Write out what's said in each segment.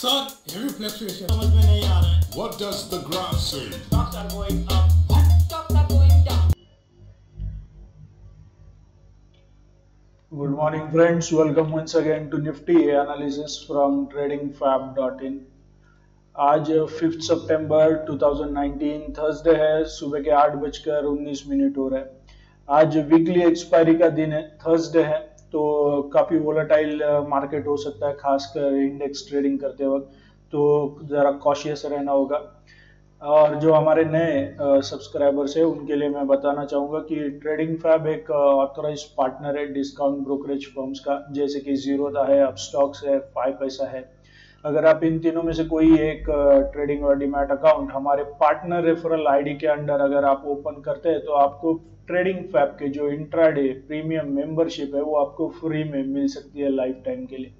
Sir good morning friends welcome once again to Nifty analysis from trading fab dot in आज fifth सितंबर 2019 Thursday है सुबह के आठ बजकर उन्नीस मिनट हो रहे हैं। आज वीकली एक्सपायरी का दिन है थर्सडे है। तो काफ़ी वोलाटाइल मार्केट हो सकता है, खासकर इंडेक्स ट्रेडिंग करते वक्त। तो जरा कॉशियस रहना होगा। और जो हमारे नए सब्सक्राइबर्स है, उनके लिए मैं बताना चाहूँगा कि ट्रेडिंग फैब एक ऑथोराइज पार्टनर है डिस्काउंट ब्रोकरेज फर्म्स का। जैसे कि ज़ीरो है अब स्टॉक्स है फाइव पैसा है। अगर आप इन तीनों में से कोई एक ट्रेडिंग और डिमैट अकाउंट हमारे पार्टनर रेफरल आईडी के अंडर अगर आप ओपन करते हैं तो आपको ट्रेडिंग फैप के जो इंट्राडे प्रीमियम मेंबरशिप है, वो आपको फ्री में मिल सकती है लाइफ टाइम के लिए।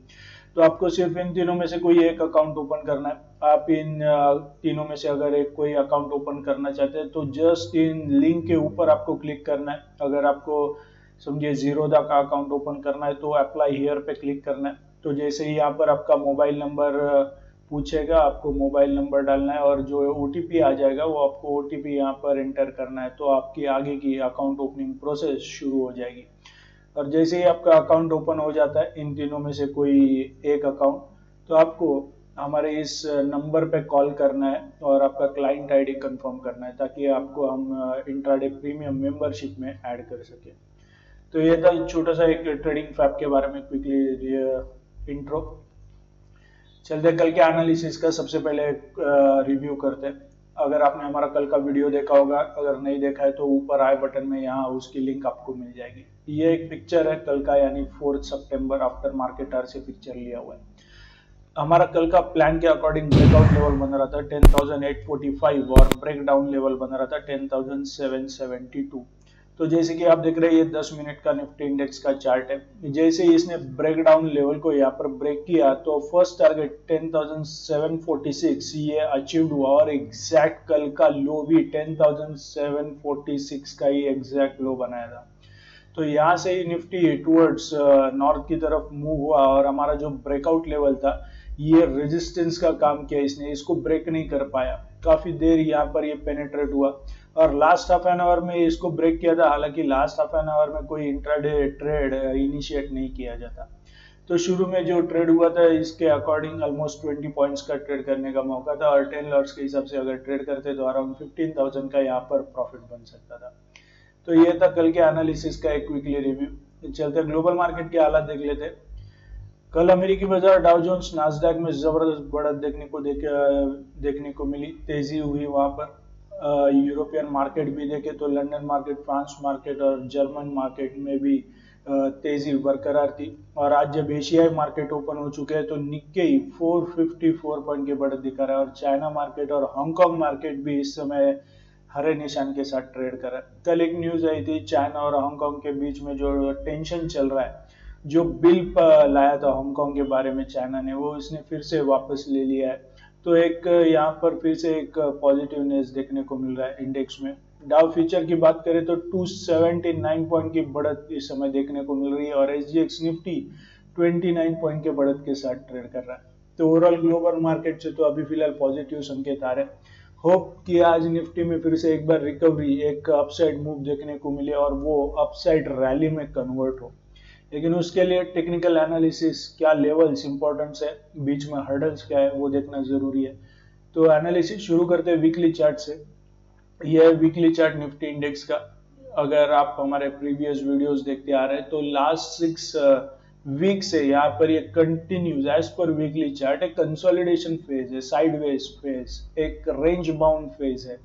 तो आपको सिर्फ़ इन तीनों में से कोई एक अकाउंट ओपन करना है। आप इन तीनों में से अगर एक कोई अकाउंट ओपन करना चाहते हैं तो जस्ट इन लिंक के ऊपर आपको क्लिक करना है। अगर आपको, समझिए जीरोदा का अकाउंट ओपन करना है तो अप्लाई हियर पे क्लिक करना है। तो जैसे ही यहाँ पर आपका मोबाइल नंबर पूछेगा, आपको मोबाइल नंबर डालना है और जो ओटीपी आ जाएगा, वो आपको ओ टी पी यहाँ पर एंटर करना है। तो आपकी आगे की अकाउंट ओपनिंग प्रोसेस शुरू हो जाएगी। और जैसे ही आपका अकाउंट ओपन हो जाता है, इन तीनों में से कोई एक अकाउंट तो आपको हमारे इस नंबर पे कॉल करना है और आपका क्लाइंट आईडी कंफर्म करना है, ताकि आपको हम इंट्राडे प्रीमियम मेंबरशिप में ऐड कर सकें। तो ये था छोटा सा एक ट्रेडिंग फैप के बारे में क्विकली इंट्रो चलते कल के एनालिसिस का सबसे पहले रिव्यू करते हैं। अगर आपने हमारा कल का वीडियो देखा होगा अगर नहीं देखा है तो ऊपर आई बटन में यहाँ उसकी लिंक आपको मिल जाएगी। ये एक पिक्चर है कल का यानी फोर्थ सितंबर आफ्टर मार्केट आर से पिक्चर लिया हुआ है। हमारा कल का प्लान के अकॉर्डिंग ब्रेकआउट लेवल बन रहा था 10,845 और ब्रेकडाउन लेवल बन रहा था 10,772 तो जैसे कि आप देख रहे हैं ये 10 मिनट का निफ्टी इंडेक्स का चार्ट है। जैसे इसने ब्रेक डाउन लेवल को यहाँ पर ब्रेक किया तो फ़र्स्ट टारगेट 10,746 ये अचीव्ड हुआ और एग्जैक्ट कल का लो भी 10,746 का ही एग्जैक्ट लो बनाया था। तो यहाँ से ही निफ्टी टूवर्ड्स नॉर्थ की तरफ़ मूव हुआ और हमारा जो ब्रेकआउट लेवल था ये रेजिस्टेंस का काम किया इसने। इसको ब्रेक नहीं कर पाया। काफ़ी देर यहाँ पर ये पेनेट्रेट हुआ। और लास्ट हाफ़ एन आवर में इसको ब्रेक किया था हालाँकि लास्ट हाफ़ एन आवर में कोई इंट्राडे ट्रेड इनिशिएट नहीं किया जाता। तो शुरू में जो ट्रेड हुआ था इसके अकॉर्डिंग ऑलमोस्ट 20 पॉइंट्स का ट्रेड करने का मौका था और 10 लॉट्स के हिसाब से अगर ट्रेड करते तो अराउंड 15,000 का यहाँ पर प्रॉफिट बन सकता था। तो ये था कल के एनालिसिस का एक क्विकली रिव्यू चलते ग्लोबल मार्केट के हालात देख लेते। कल अमेरिकी बाज़ार डाउ जोन्स नासडैक में ज़बरदस्त बढ़त देखने को देख देखने को मिली तेज़ी हुई वहाँ पर। यूरोपियन मार्केट भी देखे तो लंदन मार्केट फ्रांस मार्केट और जर्मन मार्केट में भी तेज़ी बरकरार थी। और आज जब एशियाई मार्केट ओपन हो चुके हैं तो निक्के 454 पॉइंट की बढ़त दिखा रहा है और चाइना मार्केट और हांगकांग मार्केट भी इस समय हरे निशान के साथ ट्रेड कर रहा है। कल एक न्यूज़ आई थी चाइना और हांगकांग के बीच में जो टेंशन चल रहा है, जो बिल लाया था हांगकांग के बारे में चाइना ने, वो इसने फिर से वापस ले लिया है। तो एक यहाँ पर फिर से एक पॉजिटिवनेस देखने को मिल रहा है इंडेक्स में। डाउ फ्यूचर की बात करें तो 279 पॉइंट की बढ़त इस समय देखने को मिल रही है और एस निफ्टी 29 पॉइंट के बढ़त के साथ ट्रेड कर रहा है। तो ओवरऑल ग्लोबल मार्केट से तो अभी फ़िलहाल पॉजिटिव संकेत आ रहे हैं। होप कि आज निफ्टी में फिर से एक बार रिकवरी एक अपसाइड मूव देखने को मिले और वो अपसाइड रैली में कन्वर्ट हो। लेकिन उसके लिए टेक्निकल एनालिसिस क्या लेवल्स इंपॉर्टेंस है, बीच में हर्डल्स क्या है, वो देखना ज़रूरी है। तो एनालिसिस शुरू करते हैं वीकली चार्ट से। यह वीकली चार्ट निफ्टी इंडेक्स का। अगर आप हमारे प्रीवियस वीडियोस देखते आ रहे हैं तो लास्ट सिक्स वीक से यहाँ पर ये कंटिन्यूज एज पर वीकली चार्ट एक कंसोलिडेशन फ़ेज़ है साइडवेज फ़ेज़ एक रेंज बाउंड फ़ेज़ है।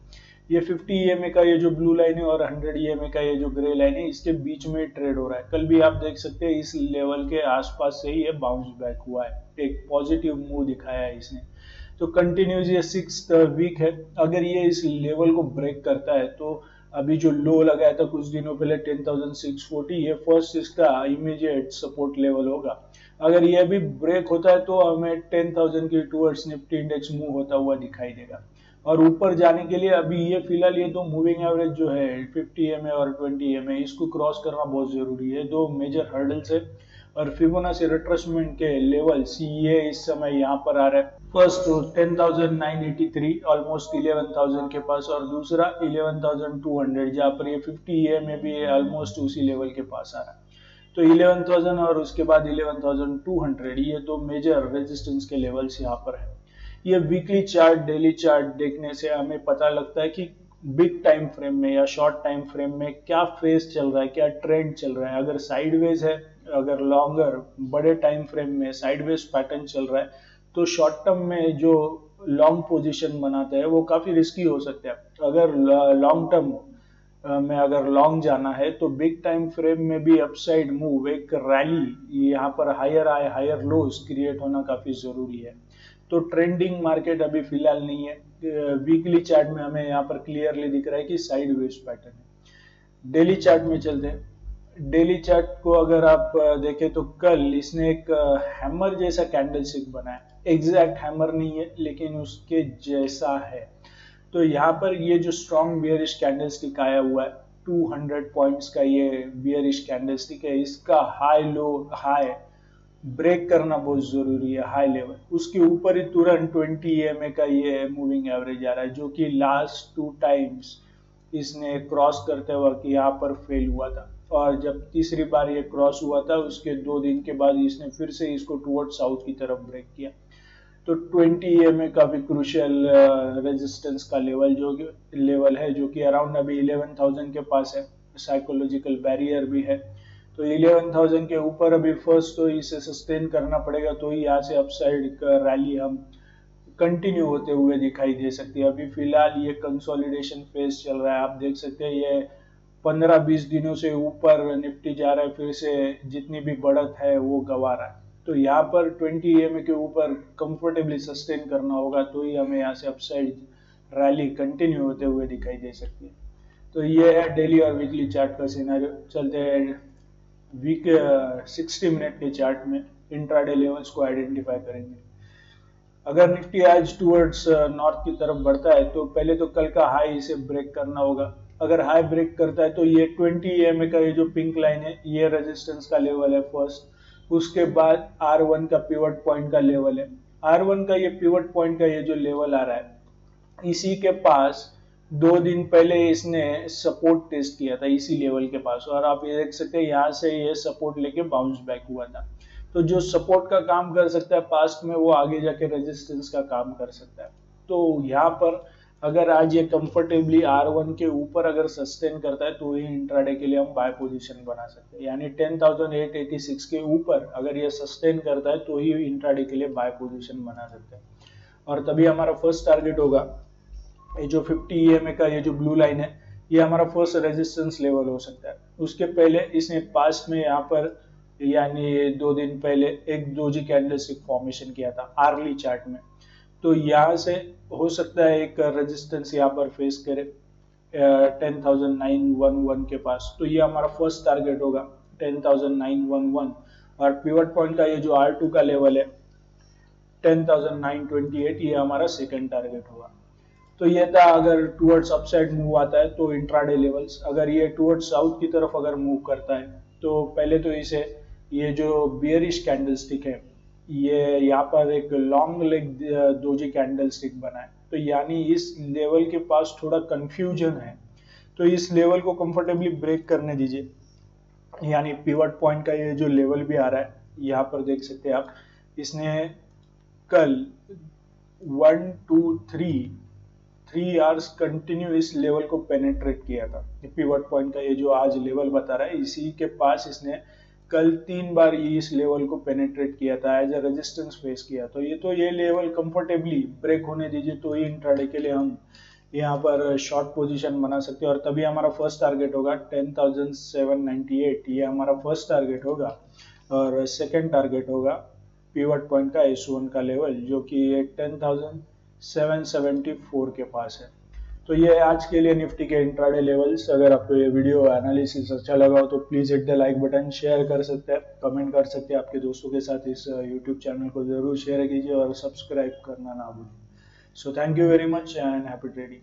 ये 50 EMA का ये जो ब्लू लाइन है और 100 EMA का ये जो ग्रे लाइन है इसके बीच में ट्रेड हो रहा है। कल भी आप देख सकते हैं इस लेवल के आसपास से ही ये बाउंस बैक हुआ है। एक पॉजिटिव मूव दिखाया है इसने। तो कंटिन्यूस ये सिक्स वीक है। अगर ये इस लेवल को ब्रेक करता है तो अभी जो लो लगाया था कुछ दिनों पहले 10,640 ये फ़र्स्ट इसका इमीडिएट सपोर्ट लेवल होगा। अगर ये भी ब्रेक होता है तो हमें 10,000 की टूवर्ड्स निफ्टी इंडेक्स मूव होता हुआ दिखाई देगा। और ऊपर जाने के लिए अभी ये फ़िलहाल ये दो मूविंग एवरेज जो है 50 एम और 20 एम इसको क्रॉस करना बहुत ज़रूरी है। दो मेजर हर्डल्स है। और फिबोनाची रिट्रेसमेंट के लेवल्स ये इस समय यहाँ पर आ रहा है। फ़र्स्ट तो 10,983 ऑलमोस्ट 11,000 के पास और दूसरा 11,200 जहाँ पर ये 50 ए में भी ऑलमोस्ट उसी लेवल के पास आ रहा है। तो 11,000 और उसके बाद 11,200 ये दो मेजर रेजिस्टेंस के लेवल्स यहाँ पर है। ये वीकली चार्ट डेली चार्ट देखने से हमें पता लगता है कि बिग टाइम फ्रेम में या शॉर्ट टाइम फ्रेम में क्या फेस चल रहा है, क्या ट्रेंड चल रहा है। अगर साइडवेज है, अगर लॉन्गर बड़े टाइम फ्रेम में साइडवेज पैटर्न चल रहा है तो शॉर्ट टर्म में जो लॉन्ग पोजीशन बनाते हैं, वो काफ़ी रिस्की हो सकता है। अगर लॉन्ग टर्म में अगर लॉन्ग जाना है तो बिग टाइम फ्रेम में भी अपसाइड मूव एक रैली यहाँ पर हायर आए हायर लोज क्रिएट होना काफ़ी ज़रूरी है। तो ट्रेंडिंग मार्केट अभी फ़िलहाल नहीं है। वीकली चार्ट में हमें यहाँ पर क्लियरली दिख रहा है कि साइड वेज पैटर्न है। डेली चार्ट में चलते हैं। डेली चार्ट को अगर आप देखें तो कल इसने एक हैमर जैसा कैंडल स्टिक बनाया। एग्जैक्ट हैमर नहीं है, लेकिन उसके जैसा है। तो यहाँ पर ये जो स्ट्रॉन्ग बियरिश कैंडल स्टिक आया हुआ है 200 पॉइंट्स का ये बियरिश कैंडल स्टिक है, इसका हाई लो हाई ब्रेक करना बहुत ज़रूरी है हाई लेवल उसके ऊपर ही तुरंत 20 एम का ये मूविंग एवरेज आ रहा है जो कि लास्ट टू टाइम्स इसने क्रॉस करते वक्त यहाँ पर फेल हुआ था. और जब तीसरी बार ये क्रॉस हुआ था उसके दो दिन के बाद इसने फिर से इसको टुवर्ड साउथ की तरफ़ ब्रेक किया. तो 20 एम का भी क्रूशियल रेजिस्टेंस का लेवल जो लेवल है जो कि अराउंड अभी 11,000 के पास है. साइकोलॉजिकल बैरियर भी है. तो 11,000 के ऊपर अभी फ़र्स्ट तो इसे सस्टेन करना पड़ेगा तो ही यहाँ से अपसाइड रैली हम कंटिन्यू होते हुए दिखाई दे सकती है। अभी फ़िलहाल ये कंसोलिडेशन फ़ेज़ चल रहा है। आप देख सकते हैं ये पंद्रह बीस दिनों से ऊपर निफ्टी जा रहा है फिर से जितनी भी बढ़त है वो गवा रहा है। तो यहाँ पर 20 एम के ऊपर कंफर्टेबली सस्टेन करना होगा तो ही हमें यहाँ से अपसाइड रैली कंटिन्यू होते हुए दिखाई दे सकती है। तो ये है डेली और वीकली चार्ट का सिनेरियो चलते हैं वीक सिक्सटी मिनट के चार्ट में इंट्राडे लेवल्स को आइडेंटिफाई करेंगे। अगर निफ्टी आज टूवर्ड्स नॉर्थ की तरफ़ बढ़ता है तो पहले तो कल का हाई इसे ब्रेक करना होगा। अगर हाई ब्रेक करता है तो ये 20 एम का ये जो पिंक लाइन है, ये रेजिस्टेंस का लेवल है फ़र्स्ट उसके बाद आर वन का पिवट पॉइंट का लेवल है। आर वन का ये पिवट पॉइंट का ये जो लेवल आ रहा है, इसी के पास दो दिन पहले इसने सपोर्ट टेस्ट किया था इसी लेवल के पास। और आप ये देख सकते हैं यहाँ से ये सपोर्ट लेके बाउंस बैक हुआ था। तो जो सपोर्ट का काम कर सकता है पास्ट में वो आगे जाके रेजिस्टेंस का काम कर सकता है। तो यहाँ पर अगर आज ये कंफर्टेबली आर वन के ऊपर अगर सस्टेन करता है तो ही इंट्राडे के लिए हम बाय पोजीशन बना सकते हैं। यानी 10,886 के ऊपर अगर ये सस्टेन करता है तो ही इंट्राडे के लिए बाय पोजीशन बना सकते हैं। और तभी हमारा फ़र्स्ट टारगेट होगा। ये जो 50 ई का ये जो ब्लू लाइन है, ये हमारा फ़र्स्ट रेजिस्टेंस लेवल हो सकता है। उसके पहले इसने पास में यहाँ पर, यानी दो दिन पहले एक दोजी कैंडलस्टिक फॉर्मेशन किया था आर्ली चार्ट में। तो यहाँ से हो सकता है एक रेजिस्टेंस यहाँ पर फेस करे टेन थाउज़ेंड नाइन वन के पास। तो ये हमारा फ़र्स्ट टारगेट होगा टेन थाउज़ेंड नाइन वन और पिवट पॉइंट का ये जो आर टू का लेवल है ten thousand nine twenty eight ये हमारा सेकेंड टारगेट होगा। तो ये था अगर टूवर्ड्स अपसाइड मूव आता है तो इंट्राडे लेवल्स अगर ये टूवर्ड्स साउथ की तरफ़ अगर मूव करता है तो पहले तो इसे, ये जो बियरिश कैंडल स्टिक है, ये यहाँ पर एक long leg doji candle stick बना है। तो यानी इस लेवल के पास थोड़ा कंफ्यूजन है। तो इस लेवल को कंफर्टेबली ब्रेक करने दीजिए। यानी पिवट पॉइंट का ये जो लेवल भी आ रहा है, यहाँ पर देख सकते हैं आप, इसने कल one two three three hours continue इस लेवल को पेनेट्रेट किया था। पिवट पॉइंट का ये जो आज लेवल बता रहा है, इसी के पास इसने कल तीन बार ये इस लेवल को पेनेट्रेट किया था एज अ रेजिस्टेंस फेस किया। तो ये तो ये लेवल कंफर्टेबली ब्रेक होने दीजिए तो ही इंट्राडे के लिए हम यहाँ पर शॉर्ट पोजीशन बना सकते हैं। और तभी हमारा फ़र्स्ट टारगेट होगा ten thousand seven ninety eight ये हमारा फ़र्स्ट टारगेट होगा। और सेकेंड टारगेट होगा पीवट पॉइंट का एस का लेवल जो कि ten thousand seven seventy four के पास है। तो ये आज के लिए निफ्टी के इंट्राडे लेवल्स अगर आपको ये वीडियो एनालिसिस अच्छा लगा हो तो please hit the like button share कर सकते हैं कमेंट कर सकते हैं, आपके दोस्तों के साथ इस यूट्यूब चैनल को ज़रूर शेयर कीजिए और सब्सक्राइब करना ना भूलिए। So thank you very much and happy trading